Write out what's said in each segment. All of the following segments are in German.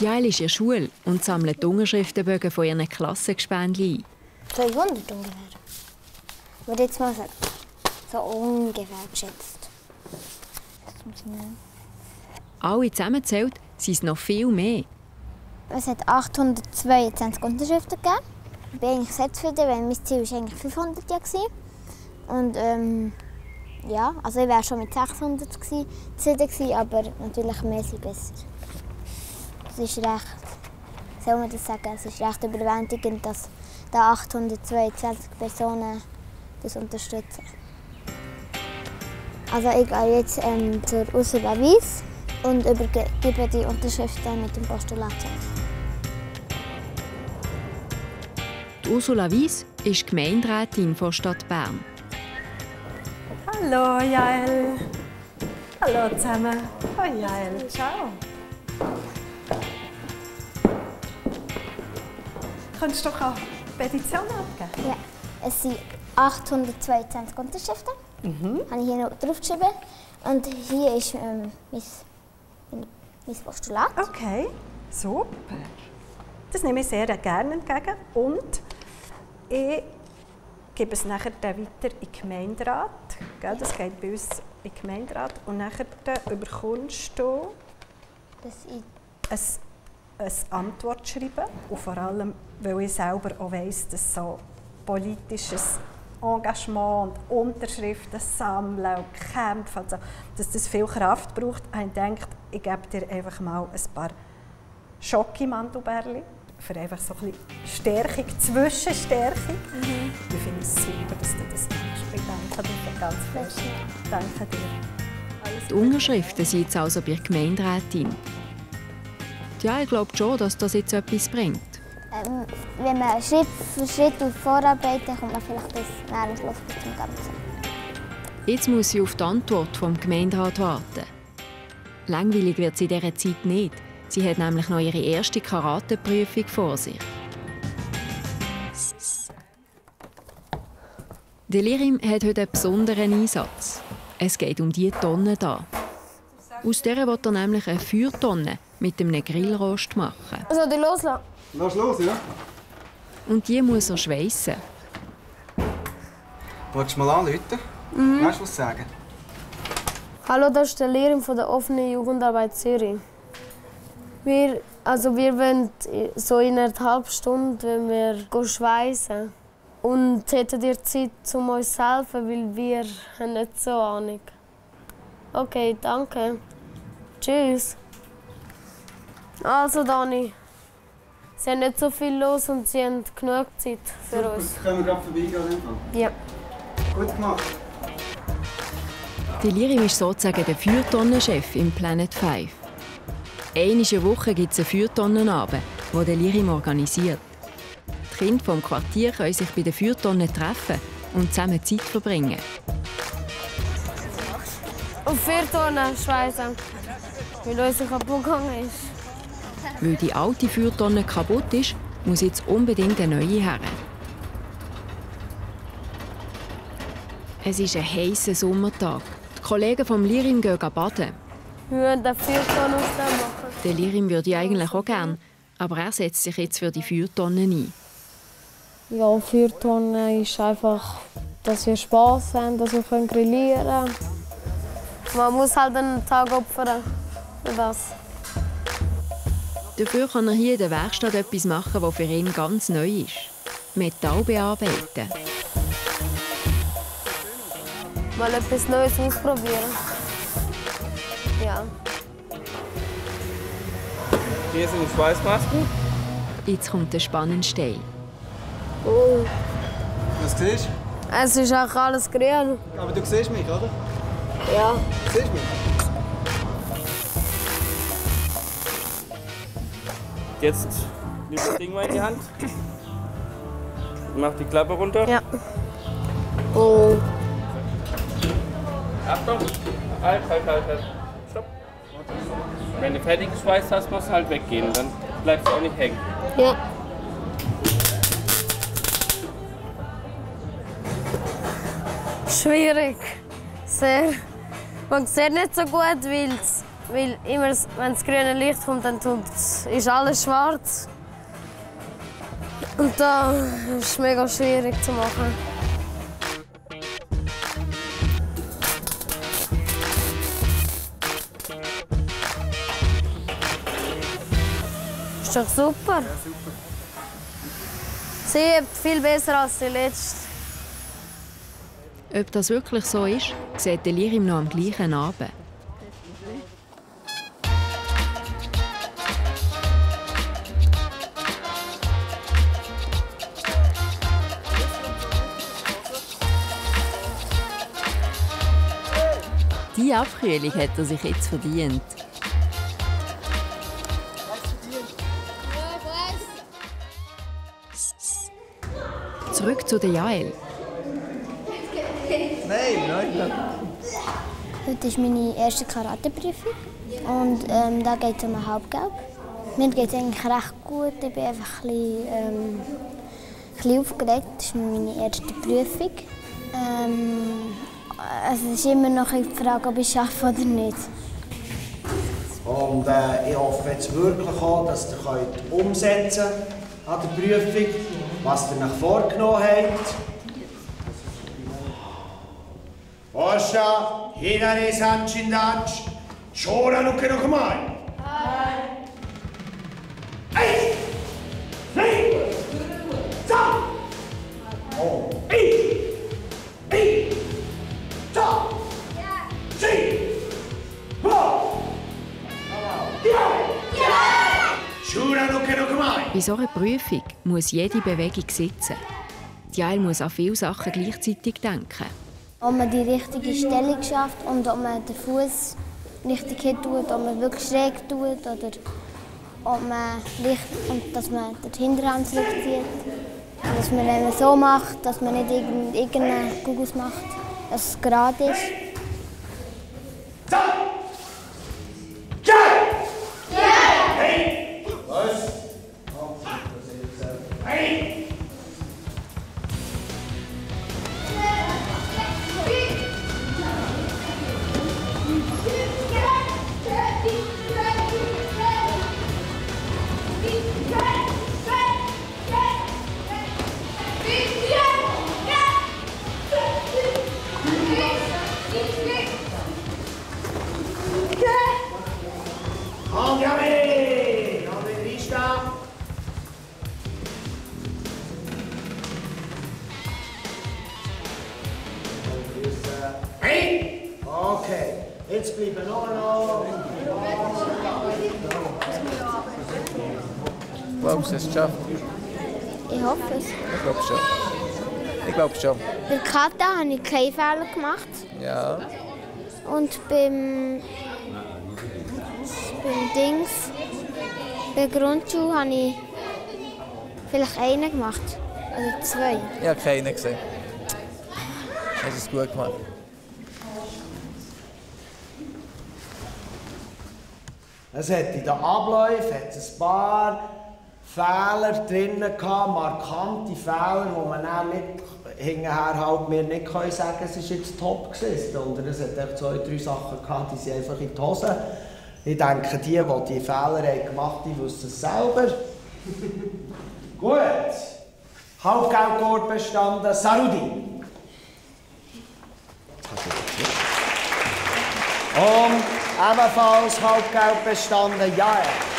Die Eile ist in der Schule und sammelt die Unterschriftenbögen von ihren Klassengespendli ein. 200 ungefähr. Ich würde jetzt mal sagen, so ungefähr geschätzt. Alle zusammenzählt sind es noch viel mehr. Es hat 822 Unterschriften gegeben. Ich bin eigentlich sehr zufrieden, weil mein Ziel war eigentlich 500 ja gewesen. Und ähm, ja, also ich wäre schon mit 600 gewesen, zufrieden gewesen, aber natürlich mehr sind besser. Es ist recht, soll man das sagen, es ist recht überwältigend, dass da 822 Personen das unterstützen. Also ich gehe jetzt ähm, zur Ursula Weiss und übergebe die Unterschriften mit dem Postulat. Die Ursula Weiss ist Gemeinderätin von Stadt Bern. Hallo Jael. Hallo zusammen. Hallo Jael. Ciao. Kannst du doch eine Petition abgeben? Ja, es sind 822 Unterschriften. Mhm. Habe ich hier noch draufgeschrieben. Und hier ist ähm, mein, mein, mein Postulat. Okay, super. Das nehme ich sehr gerne entgegen. Und ich gebe es nachher dann weiter in den Gemeinderat. Gell, das geht bei uns in den Gemeinderat. Und nachher dann bekommst du Das ein, eine Antwort schreiben. Und vor allem, weil ich selber auch weiss, dass so politisches Engagement und Unterschriften sammeln und kämpfen, also, dass das viel Kraft braucht, habe ich gedacht, ich gebe dir einfach mal ein paar Schoki-Mandelbärli für einfach so ein bisschen Stärkung, Zwischenstärkung. Mhm. Ich finde es super, dass du das machst. Ich danke dir ganz fest. Danke dir. Die Unterschriften sind jetzt also bei der Gemeinderätin. Ja, ich glaube schon, dass das jetzt etwas bringt. Ähm, wenn man Schritt für Schritt vorarbeitet, kommt man vielleicht bis am Schluss zum Ganzen. Jetzt muss sie auf die Antwort vom Gemeinderat warten. Langweilig wird sie in dieser Zeit nicht. Sie hat nämlich noch ihre erste Karateprüfung vor sich. Delirim hat heute einen besonderen Einsatz. Es geht um diese Tonne hier. Aus der wird er nämlich eine Feuertonne mit einem Grillrost machen. Soll ich loslassen? Lass los, ja? Und die muss er schweissen. Wolltest du mal anrufen? Mhm. Weißt du, was sagen? Hallo, das ist der Lehrer von der offenen Jugendarbeit Zürich. Wir, also wir wollen so in einer halben Stunde wenn wir schweissen. Und hättet ihr Zeit, um uns zu helfen, weil wir haben nicht so Ahnung. Okay, danke. Tschüss. Also, Dani. Sie haben nicht so viel los und sie haben genug Zeit für Super. uns. Können wir gerade vorbeigehen? Ja. Gut gemacht. Delirim ist sozusagen der Feuertonnenchef im Planet 5. Einmal in der Woche gibt es einen Feuertonnenabend, den Delirim organisiert. Die Kinder vom Quartier können sich bei den Feuertonnen treffen und zusammen Zeit verbringen. Und vier Tonnen schweißen, weil unsere kaputt gegangen ist. Weil die alte Feuertonne kaputt ist, muss jetzt unbedingt eine neue her. Es ist ein heißer Sommertag. Die Kollegen vom Lirim gehen baden. Wir wollen den vier Tonnen aus dem machen. Der Lirim würde ja eigentlich auch gerne, aber er setzt sich jetzt für die Feuertonne ein. Ja, vier Tonnen ist einfach, dass wir Spass haben, dass wir grillieren können. Man muss halt einen Tag opfern für das. Dafür kann er hier in der Werkstatt etwas machen, das für ihn ganz neu ist. Metall bearbeiten. Mal etwas Neues ausprobieren. Ja. Hier sind die Schweißmasken. Jetzt kommt der spannendste Teil. Oh, Was siehst es ist auch alles grün. du? Aber du siehst mich, oder? Ja. Siehst mich? Jetzt nimm das Ding mal in die Hand. Mach die Klappe runter. Ja. Oh. Achtung. Halt, halt, halt, halt. Stopp. Wenn du fertig geschweißt hast, musst du halt weggehen. Dann bleibst du auch nicht hängen. Ja. Schwierig. Sehr. Man sieht nicht so gut, weil es Weil immer, wenn das grüne Licht kommt, dann ist alles schwarz. Und da ist es mega schwierig zu machen. Ist doch super. Sie hebt viel besser als die letzte. Ob das wirklich so ist, sieht Lirim noch am gleichen Abend. Die Abkühlung hat er sich jetzt verdient. Zurück zu der Jael. Nein, nein. Heute ist meine erste Karateprüfung und ähm, da geht es um ein Halbgelb. Mir geht es eigentlich recht gut. Ich bin einfach ein bisschen, ähm, ein bisschen aufgeregt. Das ist meine erste Prüfung. Ähm, also es ist immer noch die Frage, ob ich schaffe oder nicht. Und äh, ich hoffe jetzt wirklich auch, dass ihr könnt umsetzen an der Prüfung, was ihr euch vorgenommen habt. Osha, hinare sanchindac, chora no kero kamai. Eins, zwei, drei, oh, eins, eins, zwei, drei, Chora no kero kamai. Bei so einer Prüfung muss jede Bewegung sitzen. Die Jael muss an viele Sachen gleichzeitig denken. Ob man die richtige Stellung schafft und ob man den Fuß richtig hin tut, ob man wirklich schräg tut oder ob man licht und dass man den Hinterhand zurückzieht. Und dass man man so macht, dass man nicht irgend- irgendeinen Gugus macht, dass es gerade ist. Ich glaube schon. Bei Kata habe ich keinen Fehler gemacht. Ja. Und beim, beim Dings, bei der Grundschule habe ich vielleicht einen gemacht. Oder zwei. Ich habe keinen gesehen. Hast du es gut gemacht? Es hat in den Abläufen hat ein paar Fehler drin gehabt, markante Fehler, wo man dann nicht hinterher halt mir nicht können sagen es ist jetzt top gewesen. Sondern es hat zwei, drei Sachen gehabt, die sind einfach in die Hose. Ich denke, die, die die Fehler haben gemacht haben, die wissen es selber. Gut. Halbgelbgurt bestanden, Sarudi. Und ebenfalls halbgelb bestanden, Jael.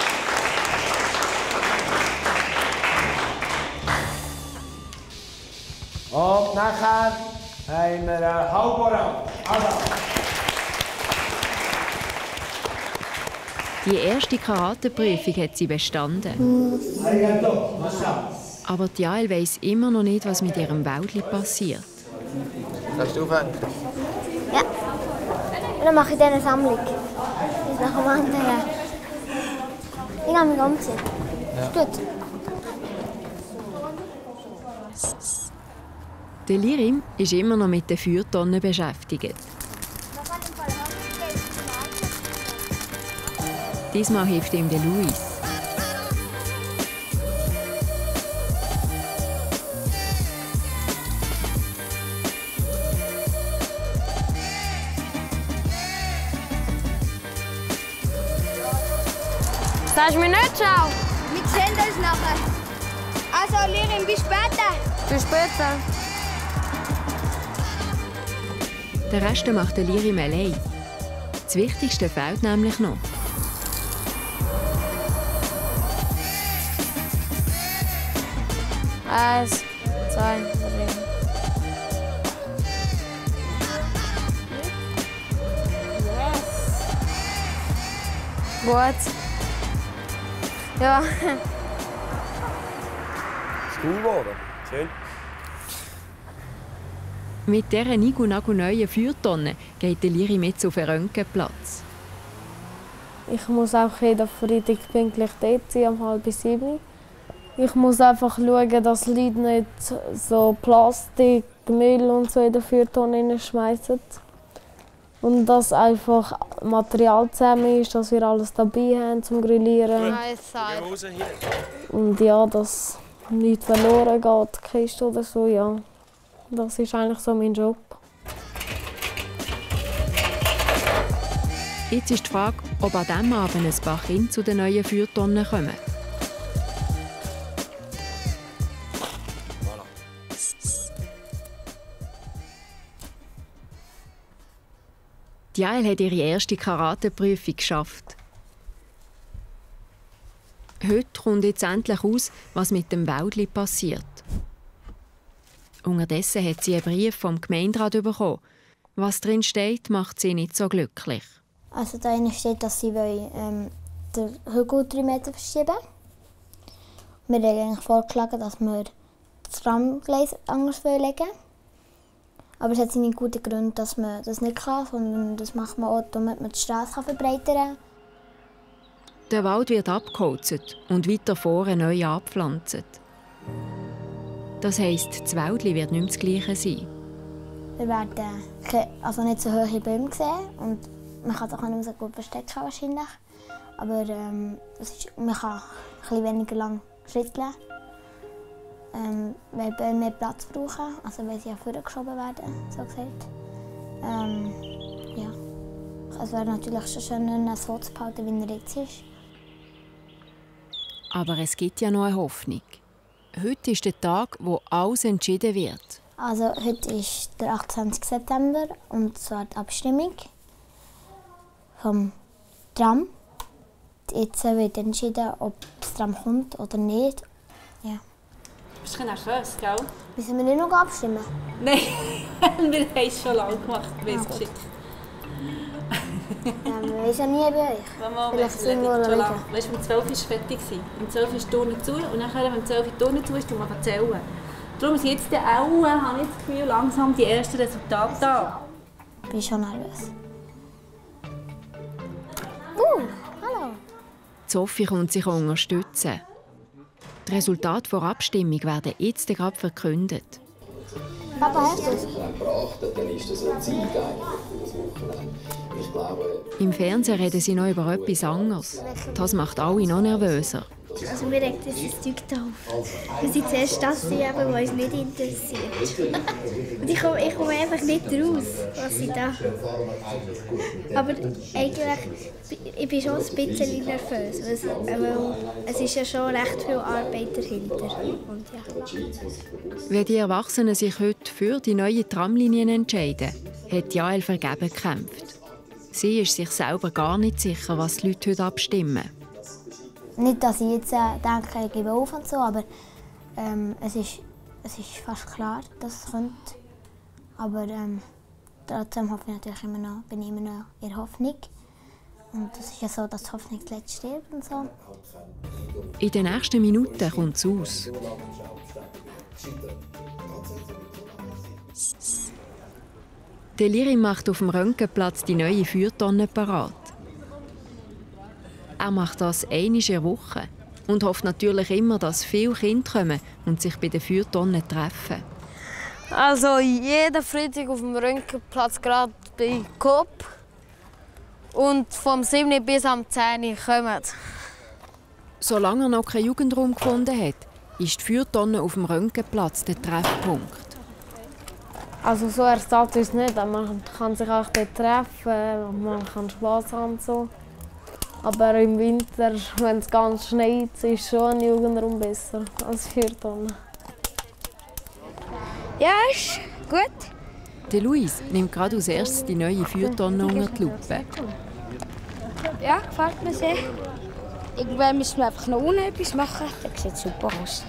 Und nachher haben wir einen Halborange. Also, Die erste Karateprüfung hat sie bestanden. Aber die Jael weiss immer noch nicht, was mit ihrem Wäldli passiert. Kannst du aufhängen? Ja. Und dann mache ich dann eine Sammlung. Das nach dem anderen. Ich habe mich umziehen. Ist gut. Der Lirim ist immer noch mit den Feuertonnen beschäftigt. Diesmal hilft ihm der Luis. Sagst du mir nicht ciao? Wir sehen uns nachher. Also, Lirin, bis später. Bis später. Den Rest macht der Lirim allein. Das Wichtigste fehlt nämlich noch. Eins, zwei, drei. Gut. Ja. Ist cool geworden. Schön. Mit dieser Nigu-Nagu neuen Feuertonne geht der Lirim jetzt auf den Röntgenplatz. Ich muss auch jeden Freitag pünktlich dort sein, um halb sieben. Ich muss einfach schauen, dass Leute nicht so Plastik, Müll und so in die Feuertonne schmeißen. Und dass einfach Material zusammen ist, dass wir alles dabei haben zum Grillieren. Und ja, dass nichts verloren geht, die Kiste oder so, ja. Das ist eigentlich so mein Job. Jetzt ist die Frage, ob an diesem Abend ein paar Kinder zu den neuen Feuertonnen kommen. Die Jael hat ihre erste Karateprüfung geschafft. Heute kommt jetzt endlich aus, was mit dem Wäldli passiert. Unterdessen hat sie einen Brief vom Gemeinderat bekommen. Was drin steht, macht sie nicht so glücklich. Also da steht, dass sie wollen, ähm, den Hügel drei Meter verschieben Wir haben eigentlich vorgeschlagen, dass wir das Tramgleis anders legen. Aber es hat seine guten Gründe, dass man das nicht kann, sondern das macht man auch, damit man die Straße verbreitern kann. Der Wald wird abgeholzt und weiter vorne neu angepflanzt. Das heisst, das Wäldli wird nicht mehr das gleiche sein. Wir werden also nicht so hohe Bäume sehen und man kann es auch nicht mehr so gut verstecken wahrscheinlich. Aber ähm, es ist, man kann ein bisschen weniger lang schütteln. Ähm, weil Bäume mehr Platz brauchen, also weil sie ja vorgeschoben werden, so gesagt. Ähm, ja. Es wäre natürlich schon schön, ihn so zu behalten, wie er jetzt ist. Aber es gibt ja noch eine Hoffnung. Heute ist der Tag, wo alles entschieden wird. Also heute ist der 28. September und zwar die Abstimmung vom Tram. Jetzt wird entschieden, ob das Tram kommt oder nicht. Ja. Bist du ein bisschen nervös, gell? Müssen wir nicht noch abstimmen? Nein, wir haben es schon lange gemacht. Ja, man weiß ja nie bei euch. Mama, Vielleicht weißt sind wir noch lange. Weißt du, um 12 Uhr war es fertig. Um 12 Uhr ist die Turne zu und nachher, wenn um 12 Uhr die Turne zu ist, tun wir zählen. Darum ist jetzt der auch, habe ich das Gefühl, langsam die ersten Resultate da. Ich bin schon nervös. Uh, hallo. Sophie kommt sich unterstützen. Die Resultate der Abstimmung werden jetzt gerade verkündet. Papa, hast du es? dann ist das ein Ziel eigentlich für das Wochenende. Ich Im Fernsehen reden sie noch über etwas anderes. Das macht alle noch nervöser. Also mir regt das Zeug auf. Wir sind zuerst das sehen, was uns nicht interessiert. Und ich komme, ich komme einfach nicht raus, was sie da... Aber eigentlich, ich bin schon ein bisschen nervös, weil es, weil es ist ja schon recht viel Arbeit dahinter. Und ja. Wenn die Erwachsenen sich heute für die neuen Tramlinien entscheiden, hat Jael vergeben gekämpft. Sie ist sich selber gar nicht sicher, was die Leute heute abstimmen. Nicht, dass ich jetzt äh, denke, ich gebe auf und so, aber ähm, es, ist, es ist fast klar, dass es kommt. Aber ähm, trotzdem hoffe ich natürlich immer noch, bin ich immer noch in Hoffnung. Und es ist ja so, dass die Hoffnung zuletzt stirbt und so. In den nächsten Minuten kommt es aus. Der Lirim macht auf dem Röntgenplatz die neue Feuertonne parat. Er macht das einmal in der Woche und hofft natürlich immer, dass viele Kinder kommen und sich bei der Feuertonne treffen. Also jeden Freitag auf dem Röntgenplatz gerade bei Coop. Und vom 7. bis am 10. kommen. Solange er noch keinen Jugendraum gefunden hat, ist die Feuertonne auf dem Röntgenplatz der Treffpunkt. Also so erstarrt es nicht, man kann sich auch dort treffen, man kann Spass haben so. Aber im Winter, wenn es ganz schneit, ist schon ein Jugendraum besser als vier Tonnen. Ja, ist gut. Der Luis nimmt gerade als erstes die neue Feuertonne unter die Lupe. Ja, gefällt mir sehr. Irgendwann müssen wir einfach noch unten etwas machen. Das sieht super aus.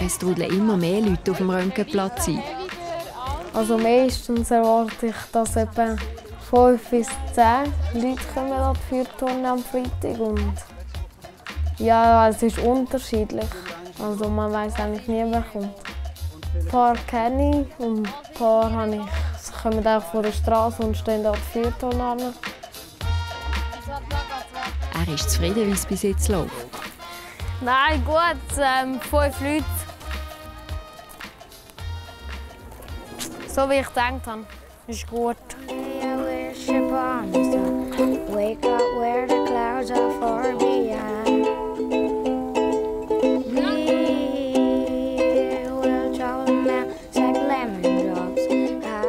Es trudeln immer mehr Leute auf dem Röntgenplatz ein. Also meistens erwarte ich, dass etwa 5 bis 10 Leute kommen an die am Freitag. Und ja, es ist unterschiedlich. Also man weiß eigentlich nie, wer kommt. Ein paar kenne ich und ein paar habe ich. Sie kommen auch von der Straße und stehen an die Feuertonne an. Er ist zufrieden, wie es bis jetzt läuft. Nein, gut, ähm, fünf Leute. So wie ich gedacht habe, ist gut. Wake up where the clouds are far.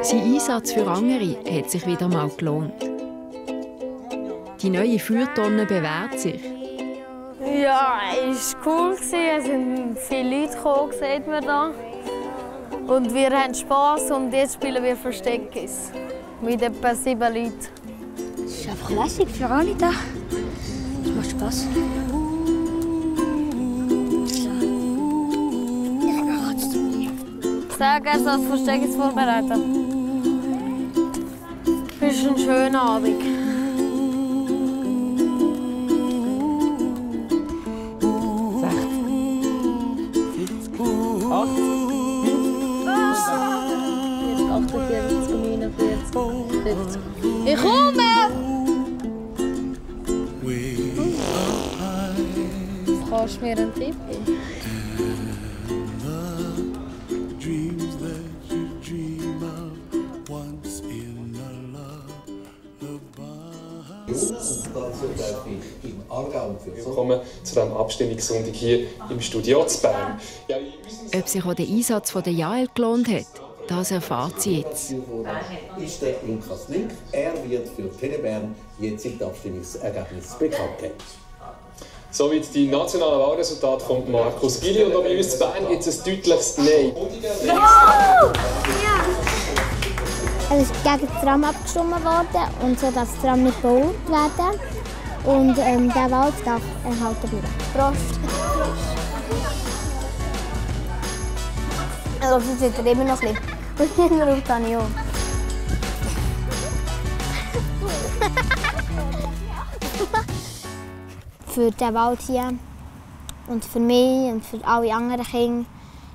Sein Einsatz für andere hat sich wieder mal gelohnt. Die neue Feuertonne bewährt sich. Ja, es war cool. Es sind viele Leute gekommen, sieht man da. Und wir haben Spass und jetzt spielen wir Versteckis. Mit etwa sieben Leuten. Es ist einfach lässig für alle da. Es macht Spaß. Sag, er soll das Versteckis vorbereiten. Es ist ein schöner Abend. Ich komme! Kannst du mir einen Tipp geben? Willkommen zu diesem Abstimmungssonntag hier im Studio zu Bern. Ob sich auch der Einsatz von der Jael gelohnt hat, das erfahrt sie jetzt. ist der Lukas Link. Er wird für Telebern jetzt das Abstimmungsergebnis bekannt geben. Soweit die nationalen Wahlresultate von Markus Gili und auch bei uns in Bern gibt es ein deutliches Nein. Es ist gegen das Tram abgestimmt worden und so, dass das Tram nicht gebaut werden. Und ähm, der Wald darf erhalten bleiben. Prost! Also, sie sind immer noch ein bisschen. Und dann ruft Anni auch. für den Wald hier und für mich und für alle anderen Kinder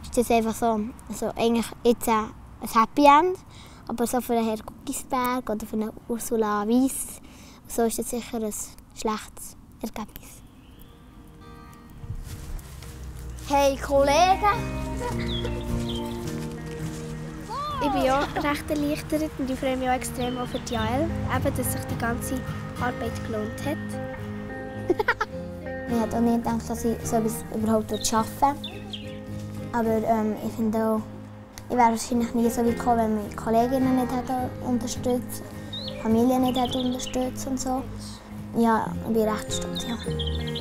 ist das einfach so, also eigentlich jetzt ein Happy End. Aber so für den Herrn Guckisberg oder für eine Ursula Weiss, so ist das sicher ein schlechtes Ergebnis. Hey Kollegen! Ich bin ja recht erleichtert und ich freue mich auch extrem auf die Jael, eben, dass sich die ganze Arbeit gelohnt hat. Ich hätte auch nicht gedacht, dass ich so etwas überhaupt arbeiten. Aber ähm, ich finde auch, ich wäre wahrscheinlich nie so weit gekommen, wenn meine Kolleginnen nicht hätten unterstützt, Familie nicht unterstützt und so. Ja, ich bin recht stolz, ja.